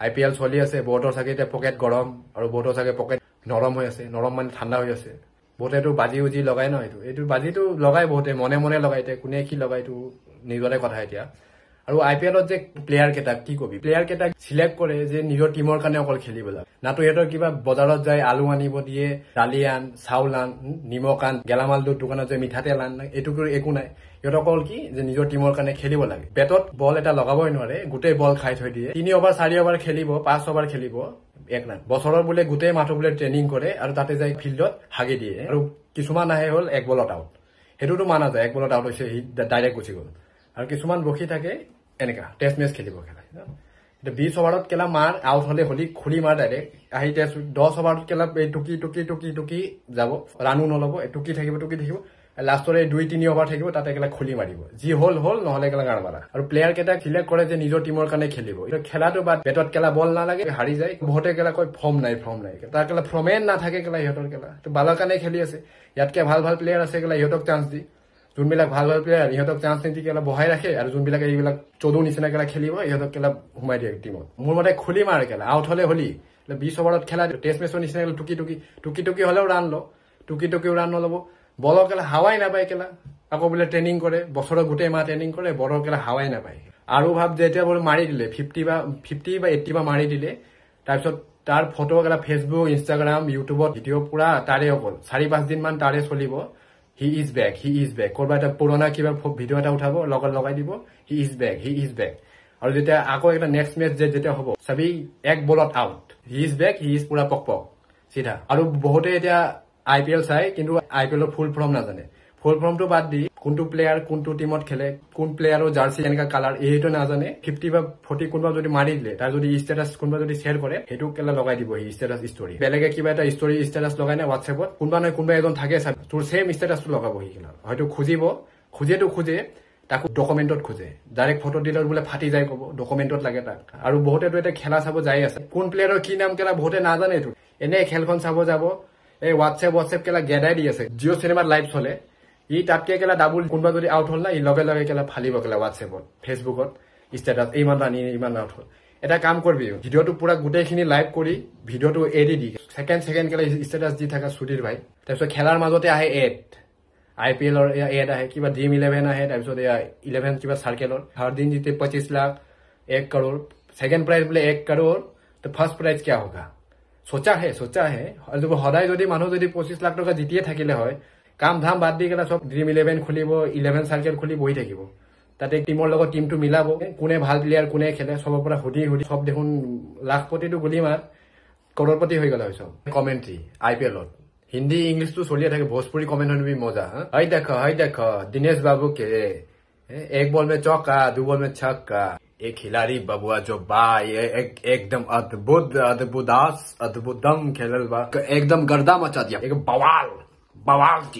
আই P L চলি আছে বহুতৰ চাগে এতিয়া পকেট গৰম আৰু বহুতৰ চাগে পকেট নৰম হৈ আছে নৰম মানে ঠাণ্ডা হৈ আছে। বহুতেতো বাজি উজি লগাই ন এইটো? এইটো বাজিটো লগাই বহুতে মনে মনে লগাই এতিয়া কোনে কি লগাই এইটো নিজৰে কথা এতিয়া। আৰু আই পি এলত যে প্লেয়াৰ কেইটাক কি কবি? প্লেয়াৰ কেইটাক চিলেক্ট কৰে যে নিজৰ টিমৰ কাৰণে অকল খেলিব লাগে নাতো সিহঁতৰ কিবা বজাৰত যায় আলু আনিব দিয়ে দালি আন চাউল আন নিমখ আন গেলামালটো দোকানত যে মিঠাতেল আন এইটো একো নাই। সিহঁতৰ অকল কি? যে নিজৰ টিমৰ কাৰণে খেলিব লাগে। বেটত বল এটা লগাবই নোৱাৰে গোটেই বল খাই থৈ দিয়ে। তিনি অভাৰ চাৰি অভাৰ খেলিব পাঁচ অভাৰ খেলিব এক ৰান বছৰৰ বোলে গোটেই মাহটো বোলে ট্ৰেইনিং কৰে আৰু তাতে যাই ফিল্ডত হাগি দিয়ে। আৰু কিছুমান আহে হ'ল এক বলত আউট সেইটোতো মানা যায় এক বলত আউট হৈছে সি ডাইৰেক্ট গুচি গ'ল। আৰু কিছুমান বহি থাকে এনেকা টেষ্ট মেচ খেলিব খেলাই এতিয়া বিশ অভাৰত কেলা মাৰ আউট হলে হলি খুলি মাৰ ডাইৰেক্ট আহি টেষ্ট দহ অভাৰত কেলা এই টুকি টুকি টুকি টুকি যাব। ৰানো নল'ব টুকি থাকিব টুকি থাকিব। লাষ্টৰ দুই তিনি অভাৰ থাকিব তাতে কেলা খুলি মাৰিব। যি হ'ল হ'ল নহলে কেলা গাৰ মাৰা। আৰু প্লেয়াৰ কেইটাক চিলেক্ট কৰে যে নিজৰ টিমৰ কাৰণে খেলিব। এতিয়া খেলাটো বাদ বেটত কেলা বল নালাগে হাৰি যায়। বহুতে কেলা কয় ফৰ্ম নাই ফৰ্ম নাই তাৰ কেলা ফৰ্মে নাথাকে কেলা সিহঁতৰ কেলা। বালৰ কাৰণে খেলি আছে। ইয়াতকে ভাল ভাল প্লেয়াৰ আছে কেলা সিহঁতক চান্স দি। যোনবিলাক ভাল ভাল প্লেয়াৰ ইহঁতক চান্স নিদি কেলা বহাই ৰাখে আৰু যোনবিলাক এইবিলাক চৌদু নিচিনা কেলা খেলিব ইহঁতক কেলা সোমাই দিয়ে টিমত মোৰ মতে খুলি মাৰ কেলা আউট হলে হলি। বিশ অভাৰত খেলা টেষ্ট মেচৰ নিচিনা টুকি টুকি টুকি টুকি হলেও ৰান ল টুকি টুকিও ৰান নল'ব। বলৰ কেলা হাৱাই নাপায় কেলা। আকৌ বোলে ট্ৰেইনিং কৰে বছৰৰ গোটেই মাহ ট্ৰেইনিং কৰে বলৰ কেলা হাৱাই নাপায়। আৰু ভাব যেতিয়া বোলে মাৰি দিলে ফিফটি বা ফিফটি বা এইটটি বা মাৰি দিলে তাৰপিছত তাৰ ফটো কেলা ফেচবুক ইনষ্টাগ্ৰাম ইউটিউবত ভিডিঅ' পুৰা তাৰে অকল। চাৰি পাঁচ দিন মান তাৰে চলিব। He is back he is back ক'ৰবাত এটা পুৰণা কিবা ভিডিঅ' এটা উঠাব লগত লগাই দিব he is back he is back আৰু যেতিয়া আকৌ এটা নেক্সট মেচ যেতিয়া হ'ব চাবি এক বলত out he is back he is পুৰা পক পক চিধা। আৰু বহুতে এতিয়া আই পি এল চাই কিন্তু আই পি এলৰ ফুল ফৰ্ম নাজানে। ফুল ফৰ্মটো বাদ দি কোনটো প্লেয়াৰ কোনটো টিমত খেলে কোন প্লেয়াৰৰ জাৰ্চি কেনেকা কালাৰ এইটো নাজানে। ফিফটি বা ফৰ্টি কোনোবা যদি মাৰি দিলে তাৰ যদি ষ্টেটাছ কোনোবা যদি শ্বেয়াৰ কৰে সেইটো কেলা লগাই দিব সি ষ্টেটাছ ষ্টৰি বেলেগে কিবা এটা ষ্টৰি ষ্টেটাছ লগাই নাই হোৱাটছএপত কোনোবা নহয় কোনোবা এজন থাকে তোৰ ছেম ষ্টেটাছটো লগাব সি খেলা হয়তো খুজিব খোজেতো খোজে তাকো ডকুমেণ্টত খোজে। ডাইৰেক্ট ফটো দিলে বোলে ফাটি যায় ক'ব ডকুমেণ্টত লাগে তাক। আৰু বহুতেতো এতিয়া খেলা চাব যাই আছে। কোন প্লেয়াৰৰ কি নাম কেলা বহুতে নাজানে এইটো এনে খেলখন চাব যাব এই হোৱাটছএপ হোৱাটছএপ কেলা গেদাই দি আছে। জিঅ' চিনেমাত লাইভ চলে। ই তাতকে কেলা ডাবুল কোনোবা যদি আউট হ'ল না ই লগে লগে কেলা ফালিব কেলা হোৱাটছএপত ফেচবুকত ষ্টেটাছ ইমান ৰানি ইমান আউট হ'ল। এটা কাম কৰিবি ভিডিঅ'টো পুৰা গোটেইখিনি লাইভ কৰি ভিডিঅ'টো এৰি দি ছেকেণ্ড ছেকেণ্ড কেলা ষ্টেটাছ দি থাকা সুধীৰ ভাই। তাৰপিছত খেলাৰ মাজতে আহে এড আই পি এলৰ এড আহে কিবা ড্ৰিম ইলেভেন আহে তাৰপিছত এয়া ইলেভেন কিবা চাৰ্কেলৰ হৰ দিন জিতে পঁচিছ লাখ এক কৰোৰ। ছেকেণ্ড প্ৰাইজ বোলে এক কৰোৰ তো ফাৰ্ষ্ট প্ৰাইজ কিয় হোগা? সোচা হে সোচা হে। সদায় যদি মানুহ যদি পঁচিছ লাখ টকা জিতিয়ে থাকিলে হয় কাম ধাম বাদ দি কেনে চব ড্ৰিম ইলেভেন খুলিব ইলেভেন চাৰ্কেল খুলি বহি থাকিব তাতে টিমৰ লগত টিমটো মিলাব কোনে ভাল প্লেয়াৰ কোনে খেলে চবৰ পৰা সুধি সুধি চব দেখোন লাখপতিটো গুলি মাৰ কৰোৰপতি হৈ গ'লে হয় চব কমেণ্ট্ৰি আই পি এলত হিন্দী ইংলিছটো চলিয়ে থাকে ভোজপুৰী কমেণ্ট শুনিবি মজা হয় দেখ হয় দেখ দিনেশ বাবু কে এক বল में चौका दो बॉल में छक्का एक खिलाड़ी बबुआ जो बा ये एक, एकदम अद्भुत अद्भुदास अद्भुतम खेलल बा एकदम गर्दा मचा दिया एक बवाल बवाल जी